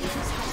Radiant's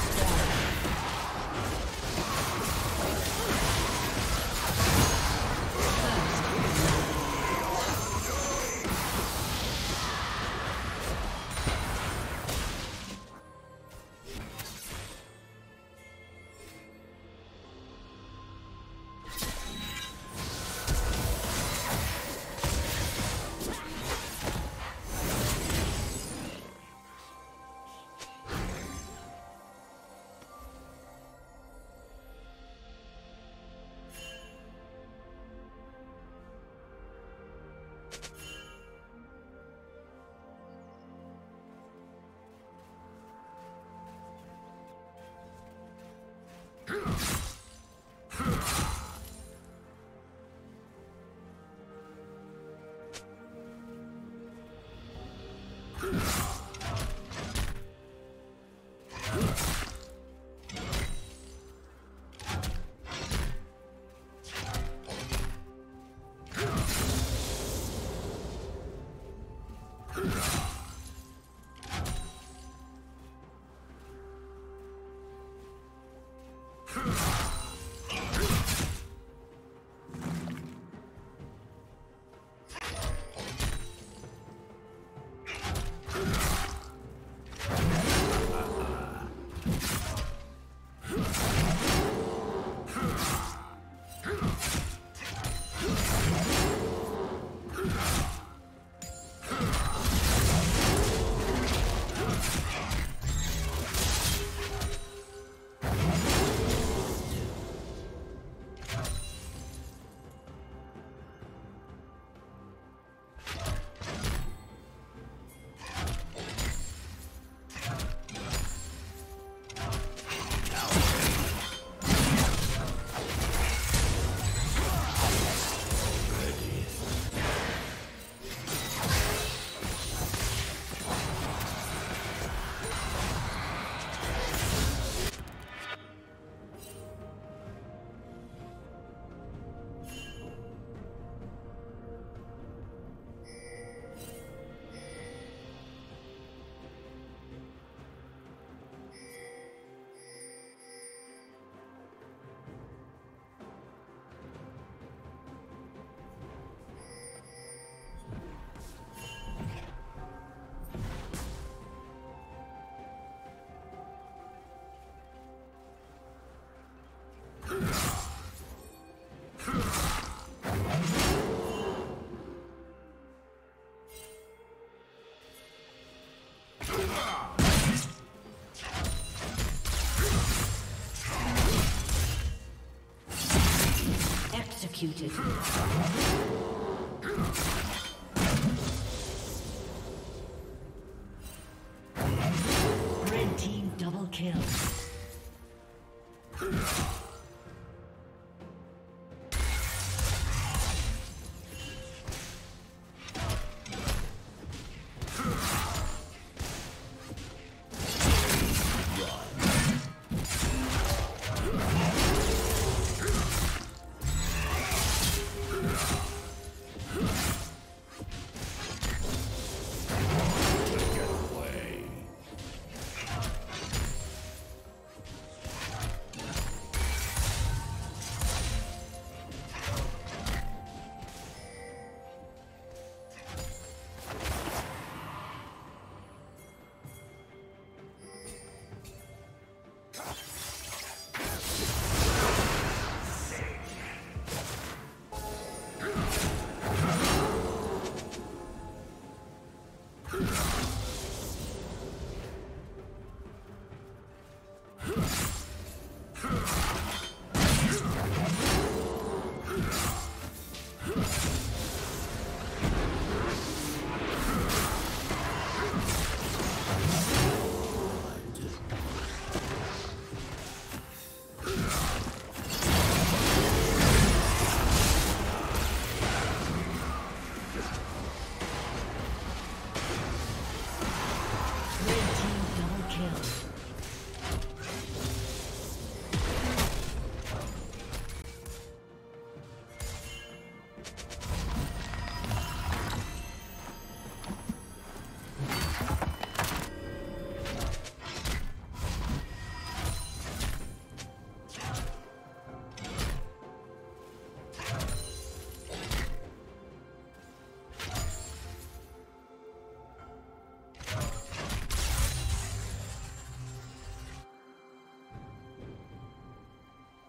Executed.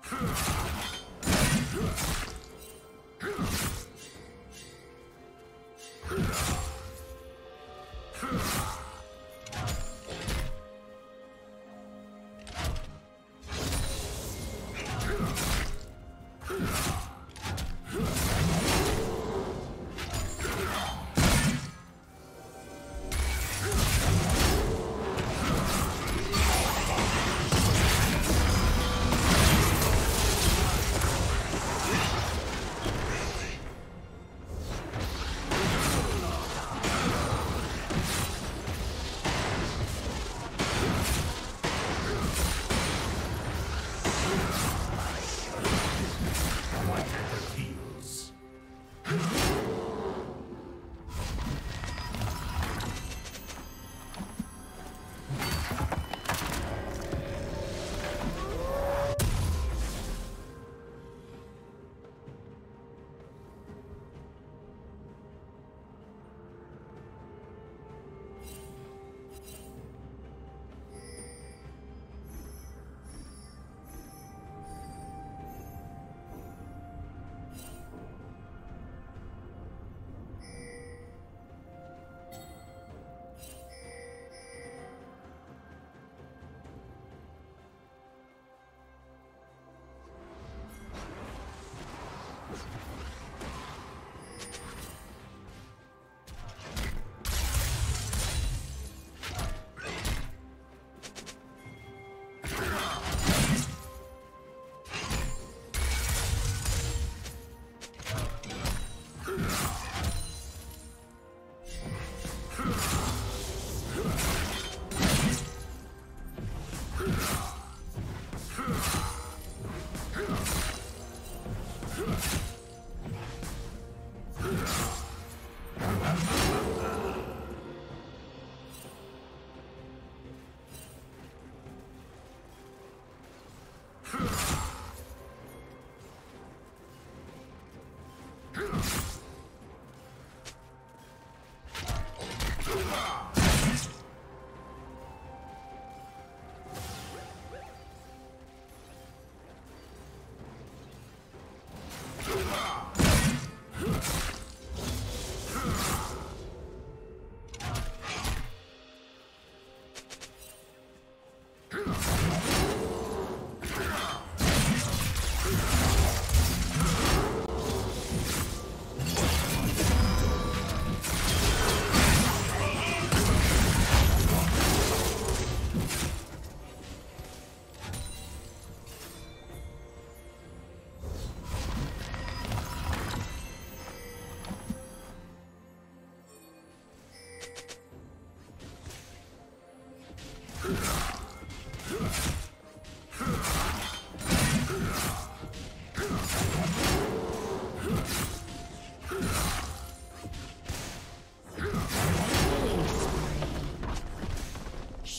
흐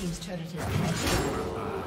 Team's turret has been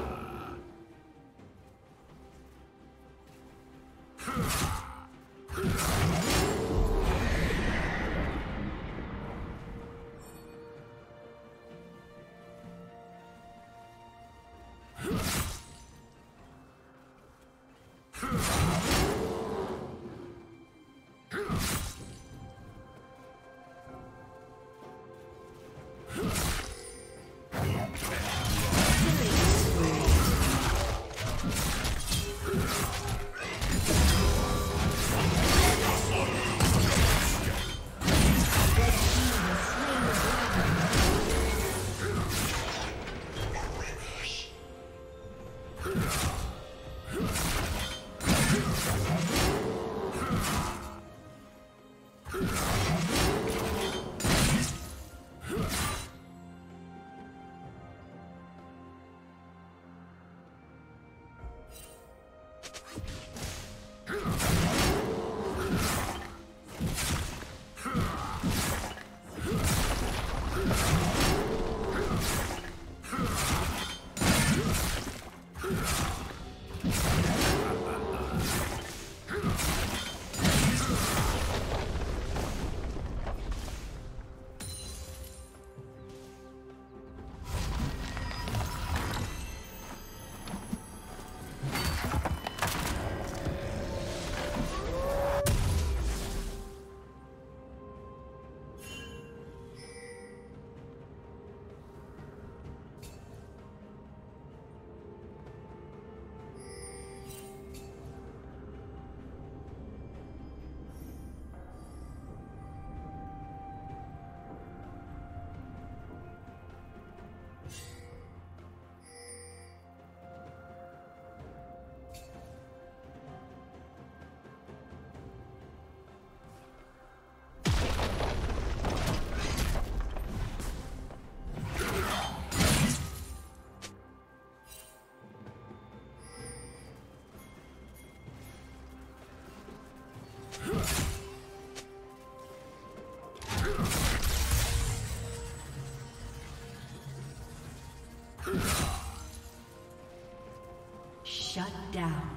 Shut down.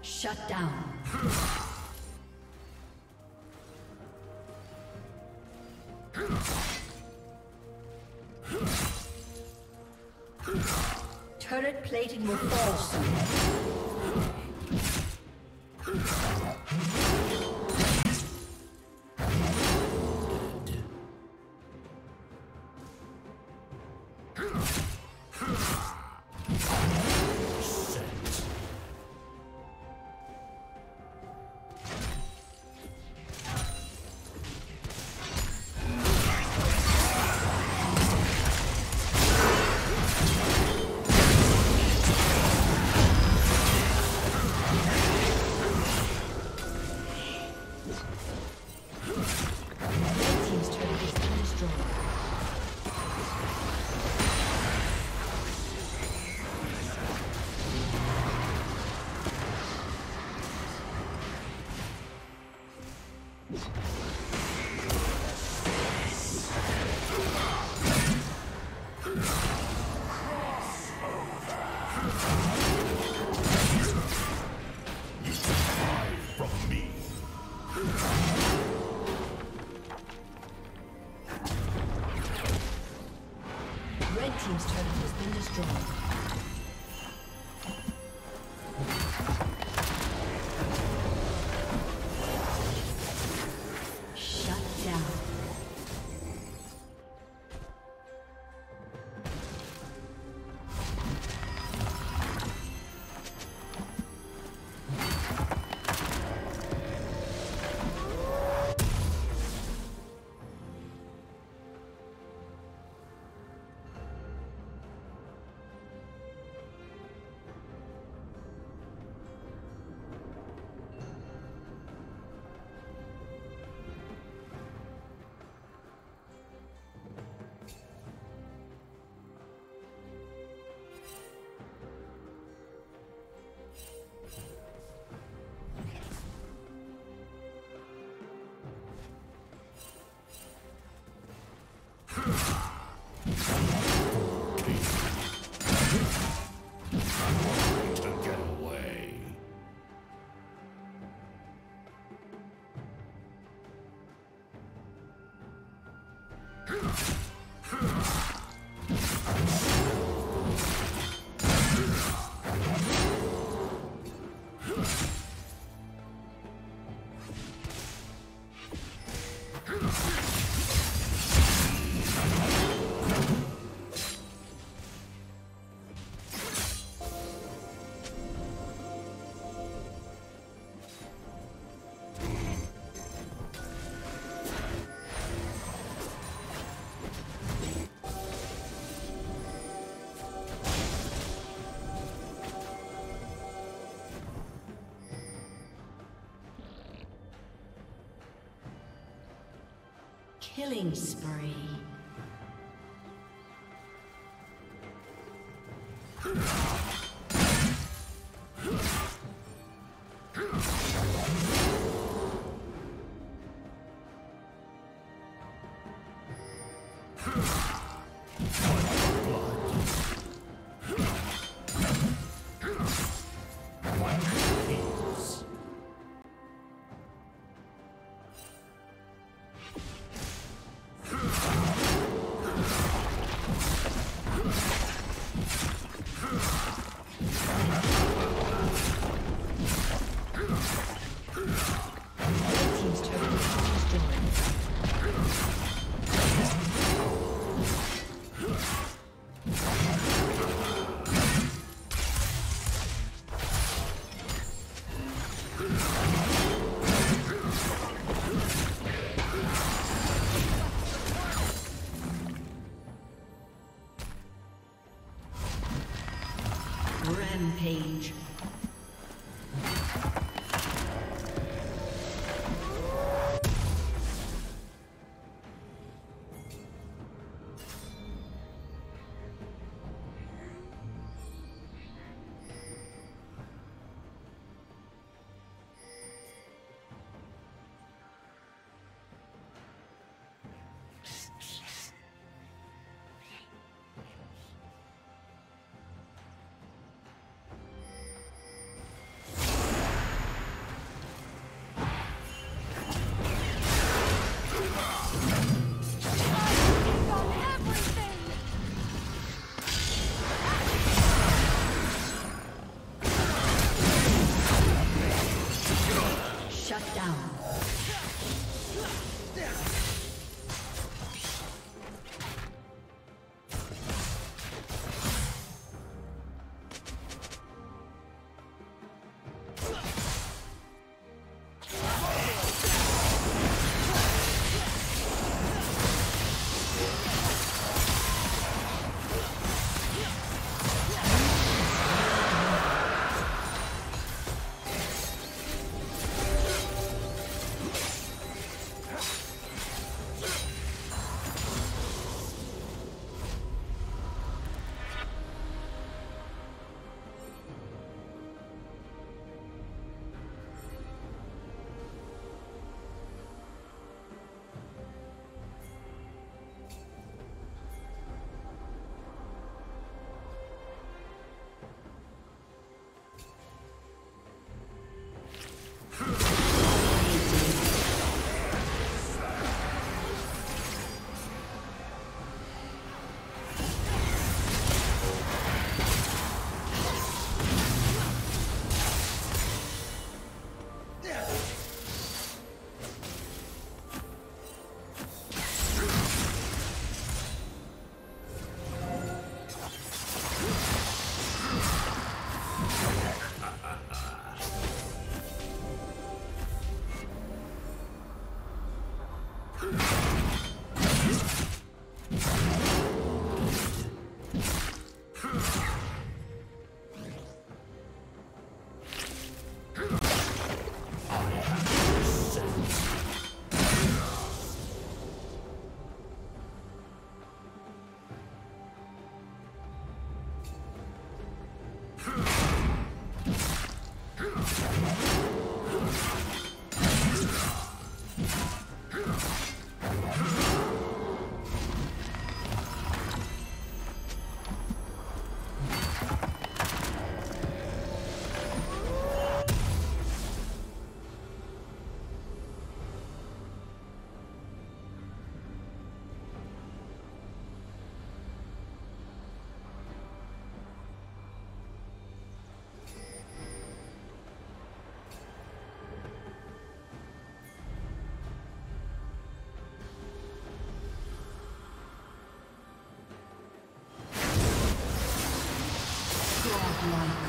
Shut down. Turret plating will fall soon. Killing spree. Rampage. Let's go. like.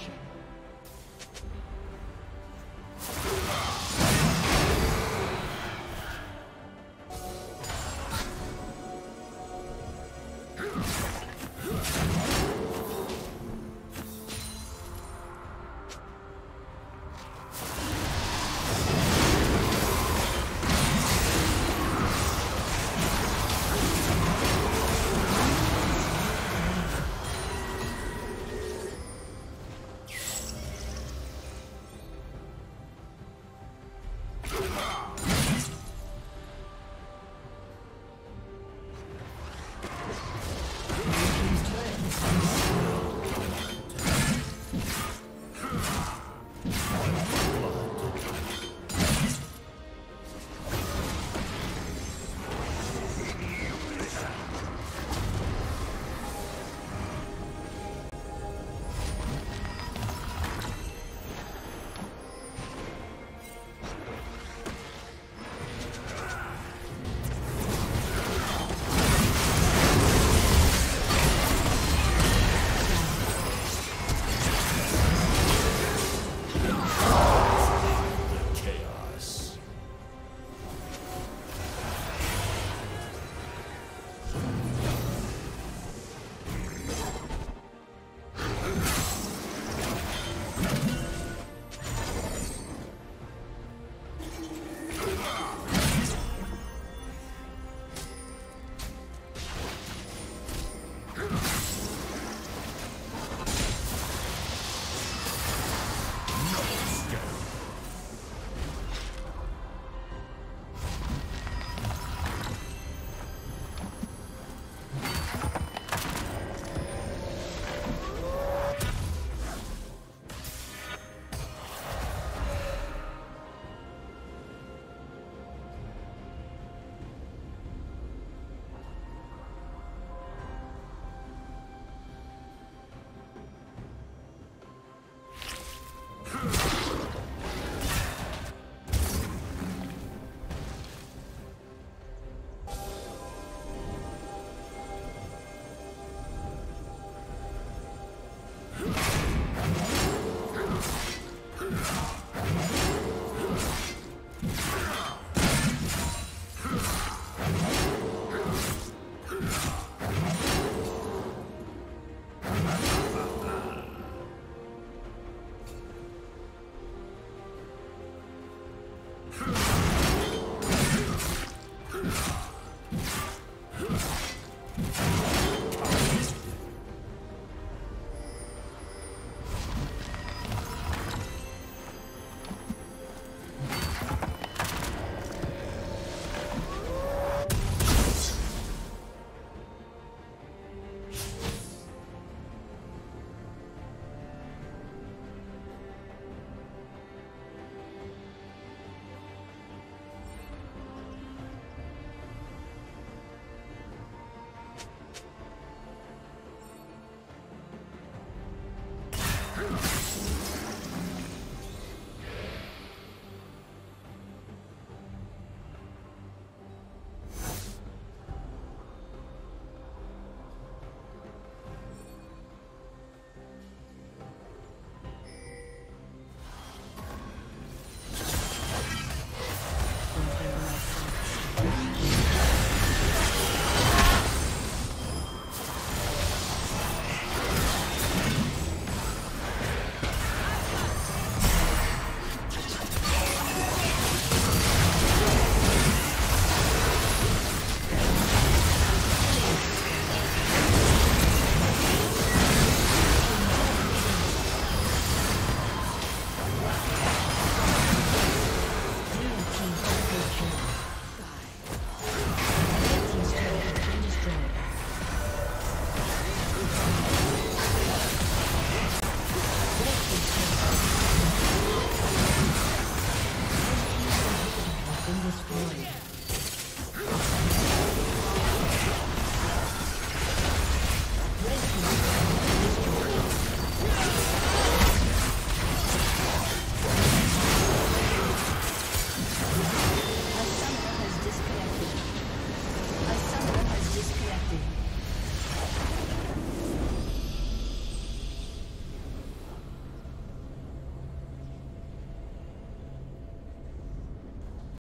passion.